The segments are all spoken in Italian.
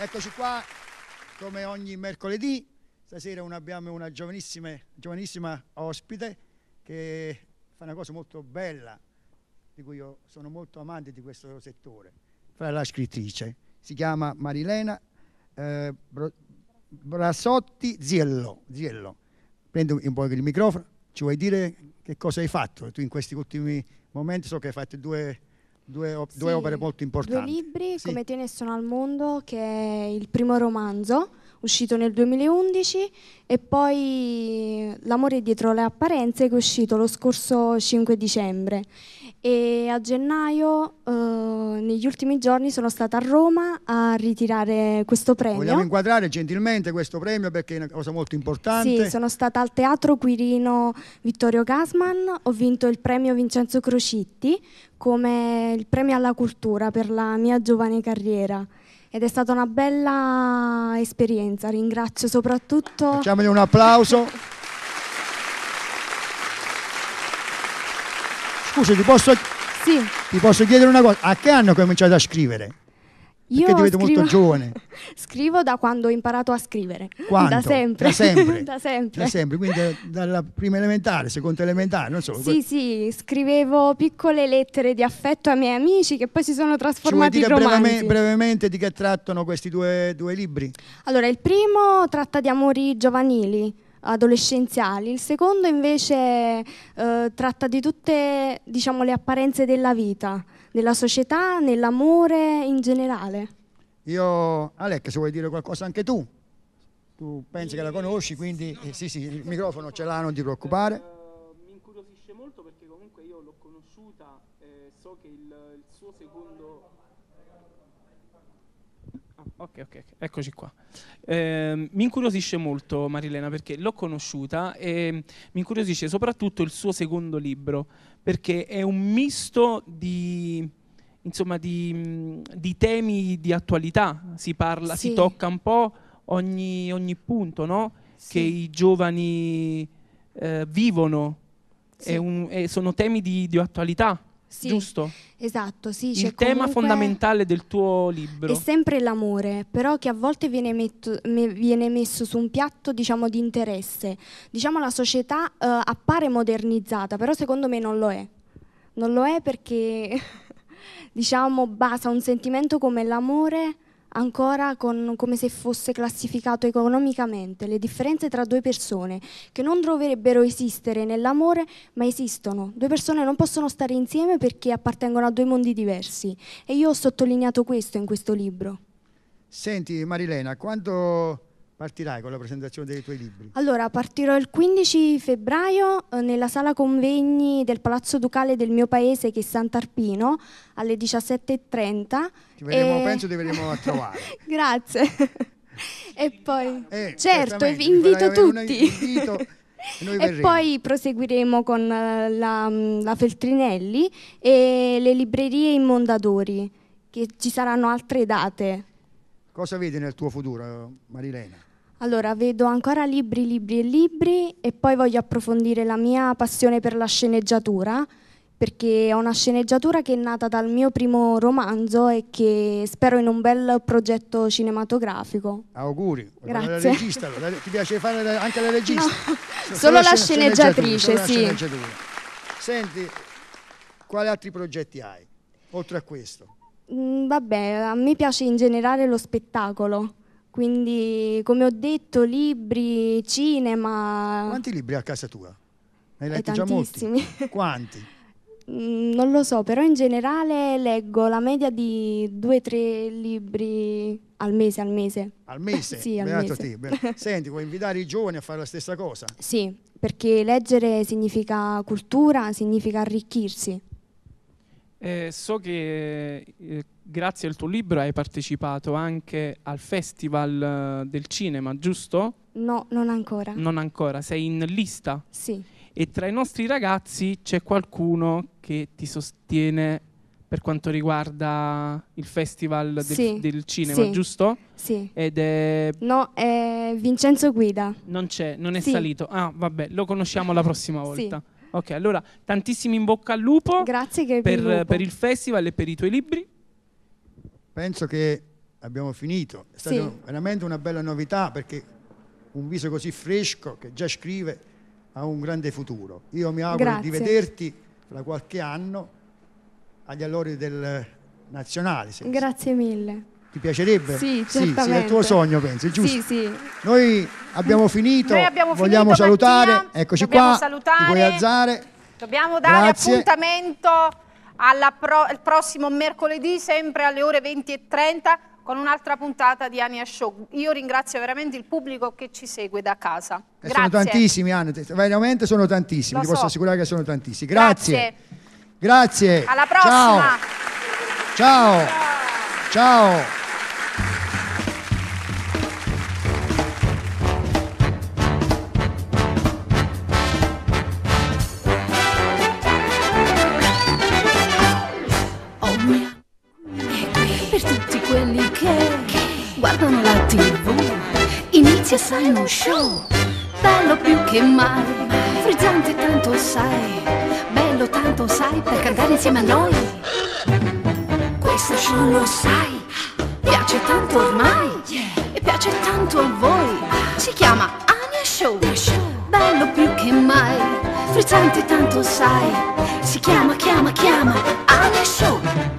Eccoci qua, come ogni mercoledì, stasera abbiamo una giovanissima, giovanissima ospite che fa una cosa molto bella, di cui io sono molto amante di questo settore, fra la scrittrice. Si chiama Marilena eh, Brasotti Ziello. Ziello. Prendi un po' il microfono, ci vuoi dire che cosa hai fatto tu in questi ultimi momenti? So che hai fatto due, due op- due Sì, opere molto importanti. Due libri, Sì. Come te ne sono al mondo, che è il primo romanzo, uscito nel 2011, e poi L'amore dietro le apparenze, che è uscito lo scorso 5 dicembre. E a gennaio, eh, negli ultimi giorni, sono stata a Roma a ritirare questo Vogliamo premio. inquadrare gentilmente questo premio perché è una cosa molto importante. Sì, sono stata al Teatro Quirino Vittorio Gasman, ho vinto il premio Vincenzo Crocitti come il premio alla cultura per la mia giovane carriera ed è stata una bella esperienza, ringrazio soprattutto... Facciamogli un applauso. Scusa, ti posso, Sì, ti posso chiedere una cosa? A che anno hai cominciato a scrivere? io Perché ti vedo molto scrivo- giovane. scrivo da quando ho imparato a scrivere. Quanto? Da sempre. Da sempre? da sempre. Da sempre, quindi da- dalla prima elementare, seconda elementare, non so. Sì, sì, scrivevo piccole lettere di affetto ai miei amici che poi si sono trasformati in romanzi. brevame- brevemente di che trattano questi due, due libri? Allora, il primo tratta di amori giovanili, adolescenziali, il secondo invece eh, tratta di tutte diciamo, le apparenze della vita, della società, nell'amore in generale. Io, Alec, se vuoi dire qualcosa anche tu. Tu pensi che la conosci, quindi eh, sì, sì, il microfono ce l'ha, non ti preoccupare. Eh, mi incuriosisce molto perché comunque io l'ho conosciuta e so che il, il suo secondo... Ah, ok, ok, eccoci qua. Ehm, mi incuriosisce molto Marilena perché l'ho conosciuta e mi incuriosisce soprattutto il suo secondo libro perché è un misto di, insomma, di, di temi di attualità, si parla, si Sì. tocca un po' ogni, ogni punto, no? che Sì, i giovani eh, vivono sì, è un- sono temi di, di attualità, sì, giusto? esatto, sì, Il tema comunque- fondamentale del tuo libro. È sempre l'amore, però che a volte viene, metto- me- viene messo su un piatto diciamo, di interesse. Diciamo la società eh, appare modernizzata, però secondo me non lo è. Non lo è perché diciamo, basa un sentimento come l'amore ancora con- come se fosse classificato economicamente. Le differenze tra due persone che non dovrebbero esistere nell'amore, ma esistono. Due persone non possono stare insieme perché appartengono a due mondi diversi. E io ho sottolineato questo in questo libro. Senti Marilena, quando partirai con la presentazione dei tuoi libri? Allora, partirò il 15 febbraio eh, nella sala convegni del Palazzo Ducale del mio paese, che è Sant'Arpino, alle 17.30. Ti verremo, E- penso ti verremo a trovare. Grazie. e poi, Eh, certo, invito tutti. invito e poi proseguiremo con eh, la, la Feltrinelli e le librerie in Mondadori, che ci saranno altre date. Cosa vedi nel tuo futuro, Marilena? Allora, vedo ancora libri, libri e libri e poi voglio approfondire la mia passione per la sceneggiatura, perché è una sceneggiatura che è nata dal mio primo romanzo e che spero in un bel progetto cinematografico. Auguri. Grazie. La regista, ti piace fare anche la regista? No, So- solo la scen- sceneggiatrice, solo sì. sceneggiatura. Senti, quali altri progetti hai, oltre a questo? Mm, vabbè, a me piace in generale lo spettacolo, quindi come ho detto, libri, cinema, Quanti libri a casa tua? Ne hai e letti già molti? Quanti? Mm, Non lo so, però in generale leggo la media di due o tre libri al mese, al mese. Al mese? Sì, al Beato mese. te. Senti, vuoi invitare i giovani a fare la stessa cosa? Sì, perché leggere significa cultura, significa arricchirsi. Eh, so che eh, grazie al tuo libro hai partecipato anche al Festival eh, del Cinema, giusto? No, non ancora. Non ancora, sei in lista. Sì, E tra i nostri ragazzi c'è qualcuno che ti sostiene per quanto riguarda il Festival del, Sì, del Cinema, sì. giusto? sì. Ed è... No, è Vincenzo Guida. Non c'è, non è Sì. salito. Ah, vabbè, lo conosciamo la prossima Sì. Ok, allora tantissimi in bocca al lupo Grazie che per, lupo. per il festival e per i tuoi libri. Penso che abbiamo finito. È stata Sì. veramente una bella novità perché un viso così fresco che già scrive ha un grande futuro. Io mi auguro di Grazie. vederti fra qualche anno agli allori del nazionale. Grazie mille. Ti piacerebbe? Sì, sì, è il certamente. tuo sogno, penso, giusto? Sì, sì. Noi abbiamo finito, Noi abbiamo vogliamo finito, salutare, Mattia. eccoci Dobbiamo qua, salutare. ti puoi alzare. Dobbiamo dare Grazie. appuntamento alla pro- al prossimo mercoledì, sempre alle ore 20.30, con un'altra puntata di Ania Show. Io ringrazio veramente il pubblico che ci segue da casa. Eh, sono Grazie. tantissimi, Anna, te- veramente sono tantissimi, Lo ti posso so. assicurare che sono tantissimi. Grazie. Grazie. Grazie. Alla prossima. Ciao. Ciao. Oh guardano la tv. Inizia sai uno show, bello più che mai, frizzante tanto sai, bello tanto sai per cantare insieme a noi. Questo show lo sai, piace tanto ormai e piace tanto a voi. Si chiama Ania Show, bello più che mai, frizzante tanto sai, si chiama, chiama, chiama Ania Show.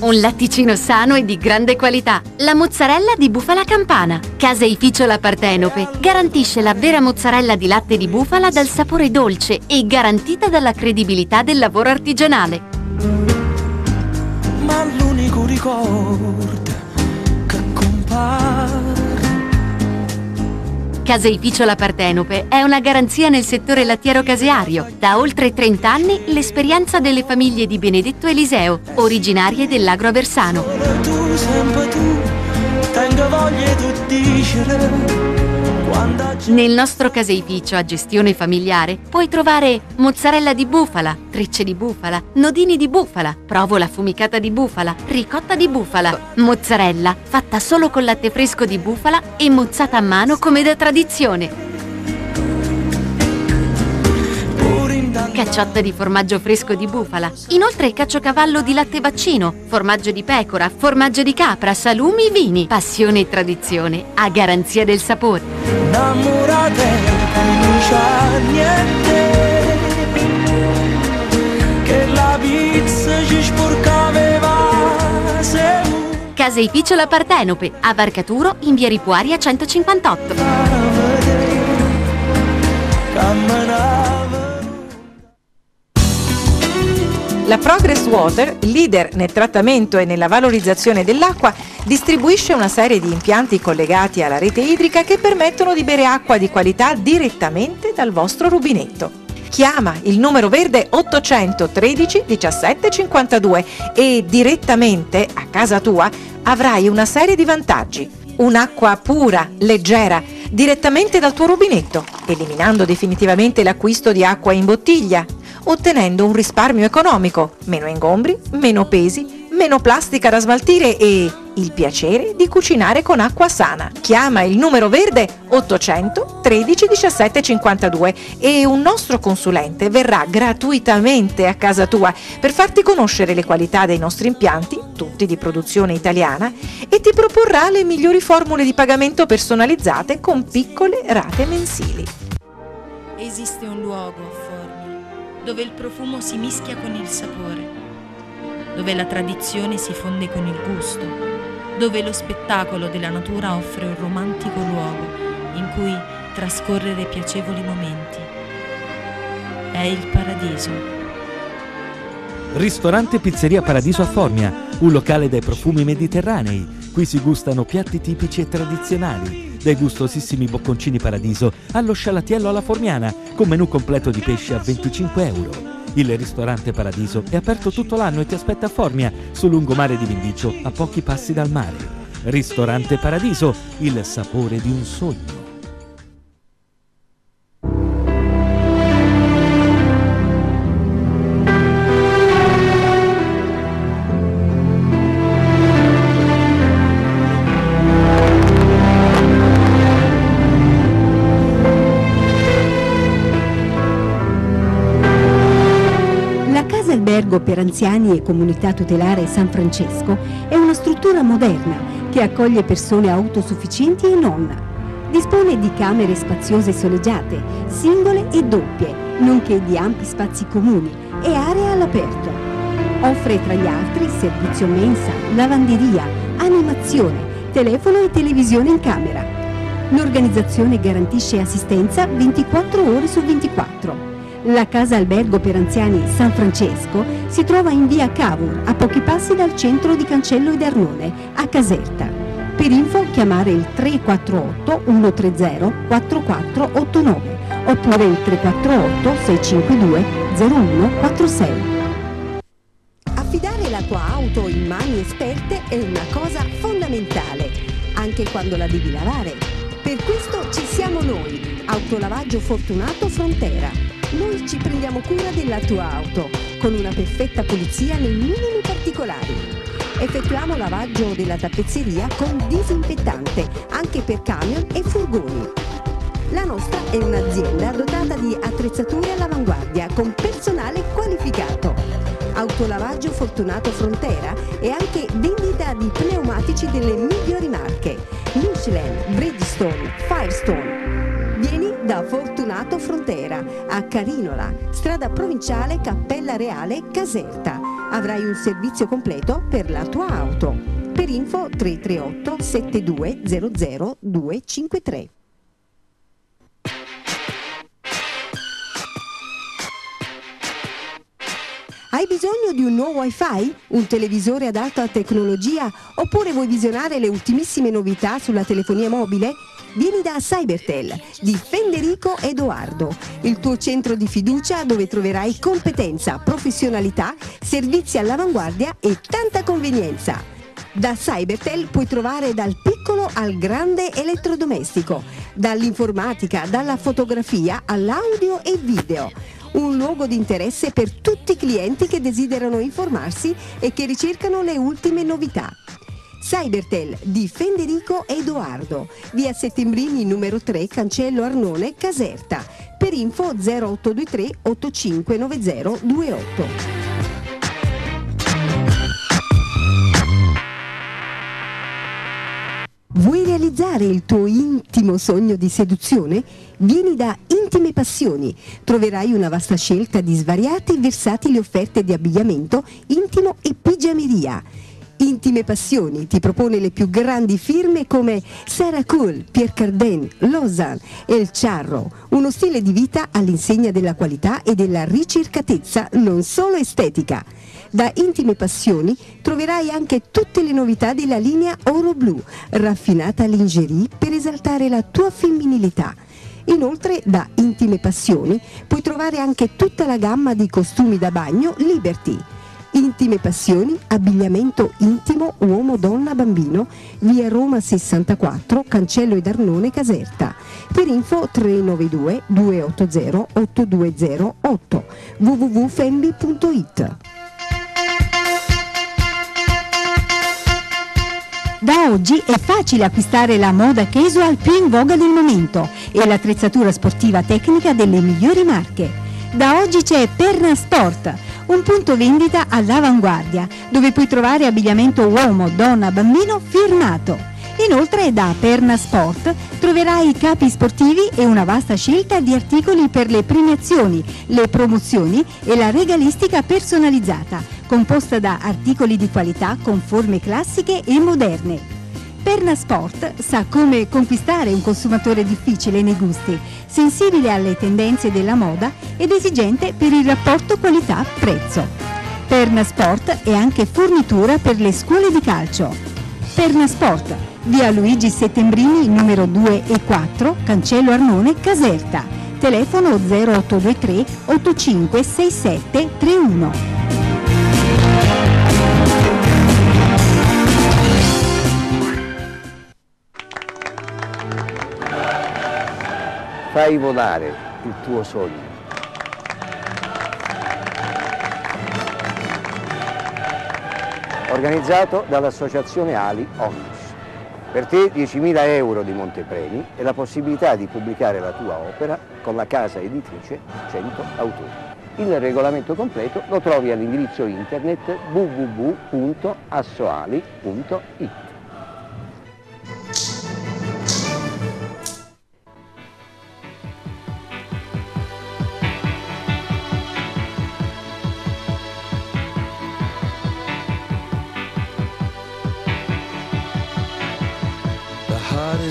Un latticino sano e di grande qualità. La mozzarella di bufala campana. Caseificio La Partenope garantisce la vera mozzarella di latte di bufala dal sapore dolce e garantita dalla credibilità del lavoro artigianale. Ma l'unico ricordo Caseificio La Partenope è una garanzia nel settore lattiero caseario. Da oltre 30 anni l'esperienza delle famiglie di Benedetto Eliseo, originarie dell'Agro Aversano. Tu, sempre tu Tengo voglia di dicere Nel nostro caseificio a gestione familiare puoi trovare mozzarella di bufala, trecce di bufala, nodini di bufala, provola affumicata di bufala, ricotta di bufala, mozzarella fatta solo con latte fresco di bufala e mozzata a mano come da tradizione, cacciotta di formaggio fresco di bufala, inoltre caciocavallo di latte vaccino, formaggio di pecora, formaggio di capra, salumi, vini, passione e tradizione a garanzia del sapore. innamorate Non c'è niente Che la pizza ci sporcava Se Caseificio La Partenope, a Varcaturo in via Ripuaria 158. La Progress Water, leader nel trattamento e nella valorizzazione dell'acqua, distribuisce una serie di impianti collegati alla rete idrica che permettono di bere acqua di qualità direttamente dal vostro rubinetto. Chiama il numero verde 813 17 52 e direttamente a casa tua avrai una serie di vantaggi. Un'acqua pura, leggera, direttamente dal tuo rubinetto, eliminando definitivamente l'acquisto di acqua in bottiglia, ottenendo un risparmio economico, meno ingombri, meno pesi, meno plastica da smaltire e il piacere di cucinare con acqua sana. Chiama il numero verde 800 13 17 52 e un nostro consulente verrà gratuitamente a casa tua per farti conoscere le qualità dei nostri impianti, tutti di produzione italiana, e ti proporrà le migliori formule di pagamento personalizzate con piccole rate mensili. Esiste un luogo a Formia dove il profumo si mischia con il sapore, dove la tradizione si fonde con il gusto, dove lo spettacolo della natura offre un romantico luogo in cui trascorrere piacevoli momenti. È il paradiso. Ristorante Pizzeria Paradiso a Formia, un locale dai profumi mediterranei. Qui si gustano piatti tipici e tradizionali, dai gustosissimi bocconcini Paradiso allo scialatiello alla formiana, con menù completo di pesce a 25 euro. Il ristorante Paradiso è aperto tutto l'anno e ti aspetta a Formia, sul lungomare di Vindicio, a pochi passi dal mare. Ristorante Paradiso, il sapore di un sogno. Albergo per anziani e comunità tutelare San Francesco è una struttura moderna che accoglie persone autosufficienti e non. Dispone di camere spaziose soleggiate, singole e doppie, nonché di ampi spazi comuni e aree all'aperto. Offre tra gli altri servizio mensa, lavanderia, animazione, telefono e televisione in camera. L'organizzazione garantisce assistenza 24 ore su 24. La casa albergo per anziani San Francesco si trova in via Cavour, a pochi passi dal centro di Cancello ed Arnone, a Caserta. Per info chiamare il 348 130 4489 oppure il 348 652 0146. Affidare la tua auto in mani esperte è una cosa fondamentale, anche quando la devi lavare. Per questo ci siamo noi, Autolavaggio Fortunato Frontera. Noi ci prendiamo cura della tua auto, con una perfetta pulizia nei minimi particolari. Effettuiamo lavaggio della tappezzeria con disinfettante, anche per camion e furgoni. La nostra è un'azienda dotata di attrezzature all'avanguardia con personale qualificato. Autolavaggio Fortunato Frontera e anche vendita di pneumatici delle migliori marche Michelin, Bridgestone, Firestone. Vieni da Fortunato Frontera a Carinola, strada provinciale Cappella Reale Caserta. Avrai un servizio completo per la tua auto. Per info 338 7200 253. Hai bisogno di un nuovo wifi? Un televisore ad alta tecnologia? Oppure vuoi visionare le ultimissime novità sulla telefonia mobile? Vieni da Cybertel di Federico Edoardo, il tuo centro di fiducia dove troverai competenza, professionalità, servizi all'avanguardia e tanta convenienza. Da Cybertel puoi trovare dal piccolo al grande elettrodomestico, dall'informatica, dalla fotografia all'audio e video un luogo di interesse per tutti i clienti che desiderano informarsi e che ricercano le ultime novità. Cybertel di Federico Edoardo, via Settembrini numero 3, Cancello Arnone, Caserta. Per info 0823 859028. Realizzare il tuo intimo sogno di seduzione? Vieni da Intime Passioni. Troverai una vasta scelta di svariate e versatili offerte di abbigliamento intimo e pigiameria. Intime Passioni ti propone le più grandi firme come Sarah Cool, Pierre Cardin, Lausanne e El Charro, uno stile di vita all'insegna della qualità e della ricercatezza non solo estetica. Da Intime Passioni troverai anche tutte le novità della linea Oro Blu, raffinata lingerie per esaltare la tua femminilità. Inoltre da Intime Passioni puoi trovare anche tutta la gamma di costumi da bagno Liberty. Intime Passioni, abbigliamento intimo uomo, donna, bambino, via Roma 64, Cancello ed Arnone, Caserta. Per info 392 280 8208 www.fembi.it Da oggi è facile acquistare la moda casual più in voga del momento e l'attrezzatura sportiva tecnica delle migliori marche. Da oggi c'è Perna Sport, un punto vendita all'avanguardia, dove puoi trovare abbigliamento uomo, donna, bambino firmato. Inoltre da Perna Sport troverai capi sportivi e una vasta scelta di articoli per le premiazioni, le promozioni e la regalistica personalizzata, composta da articoli di qualità con forme classiche e moderne. Perna Sport sa come conquistare un consumatore difficile nei gusti, sensibile alle tendenze della moda ed esigente per il rapporto qualità-prezzo. Perna Sport è anche fornitura per le scuole di calcio. Perna Sport, via Luigi Settembrini numero 2 e 4, Cancello Arnone, Caserta. Telefono 0823 8567 31. Fai volare il tuo sogno. Organizzato dall'associazione Ali Onlus. Per te 10.000 euro di montepremi e la possibilità di pubblicare la tua opera con la casa editrice 100 autori. Il regolamento completo lo trovi all'indirizzo internet www.assoali.it.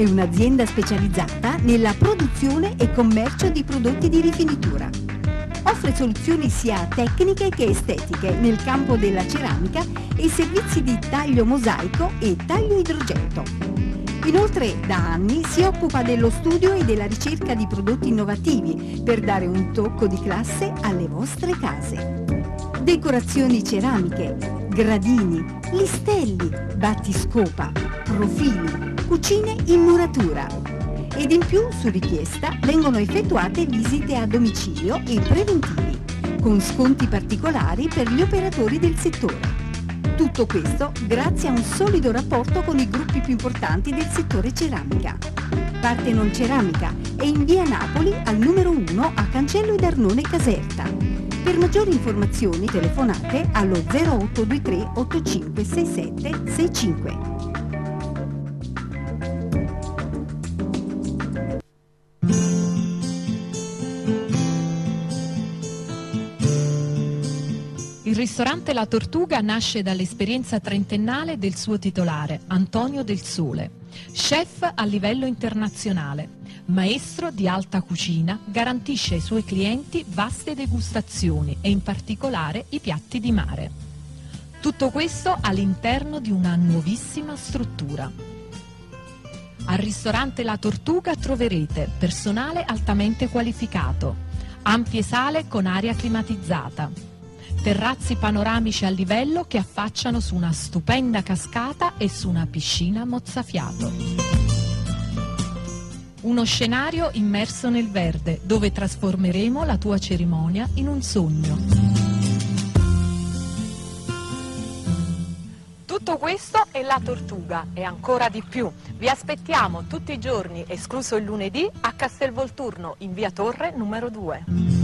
è un'azienda specializzata nella produzione e commercio di prodotti di rifinitura. Offre soluzioni sia tecniche che estetiche nel campo della ceramica e servizi di taglio mosaico e taglio idrogetto. Inoltre da anni si occupa dello studio e della ricerca di prodotti innovativi per dare un tocco di classe alle vostre case. Decorazioni ceramiche, gradini, listelli, battiscopa, profili, cucine in muratura. Ed in più, su richiesta, vengono effettuate visite a domicilio e preventivi, con sconti particolari per gli operatori del settore. Tutto questo grazie a un solido rapporto con i gruppi più importanti del settore ceramica. Partenon Ceramica è in via Napoli al numero 1 a Cancello ed Arnone Caserta. Per maggiori informazioni telefonate allo 0823 8567 65. Ristorante La Tortuga nasce dall'esperienza trentennale del suo titolare, Antonio Del Sole, chef a livello internazionale. Maestro di alta cucina, garantisce ai suoi clienti vaste degustazioni e in particolare i piatti di mare. Tutto questo all'interno di una nuovissima struttura. Al ristorante La Tortuga troverete personale altamente qualificato, ampie sale con aria climatizzata, terrazzi panoramici a livello che affacciano su una stupenda cascata e su una piscina mozzafiato. Uno scenario immerso nel verde dove trasformeremo la tua cerimonia in un sogno. Tutto questo è la tortuga e ancora di più. Vi aspettiamo tutti i giorni, escluso il lunedì, a Castelvolturno in via Torre numero 2.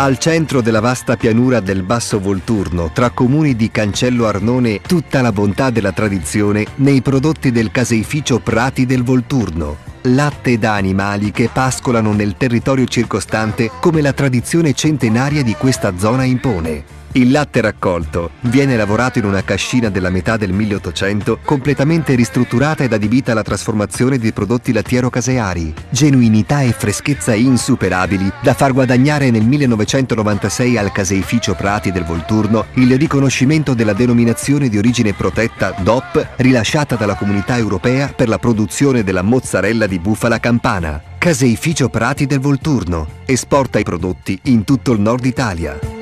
Al centro della vasta pianura del Basso Volturno, tra comuni di Cancello Arnone, tutta la bontà della tradizione nei prodotti del caseificio Prati del Volturno. Latte da animali che pascolano nel territorio circostante come la tradizione centenaria di questa zona impone. Il latte raccolto viene lavorato in una cascina della metà del 1800, completamente ristrutturata ed adibita alla trasformazione di prodotti lattiero-caseari. Genuinità e freschezza insuperabili da far guadagnare nel 1996 al caseificio Prati del Volturno il riconoscimento della denominazione di origine protetta DOP rilasciata dalla Comunità Europea per la produzione della mozzarella di bufala campana. Caseificio Prati del Volturno esporta i prodotti in tutto il nord Italia.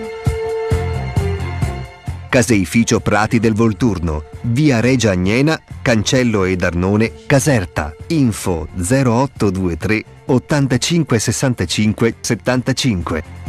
Caseificio Prati del Volturno, via Regia Agnena, Cancello ed Arnone, Caserta. Info 0823 85 65 75.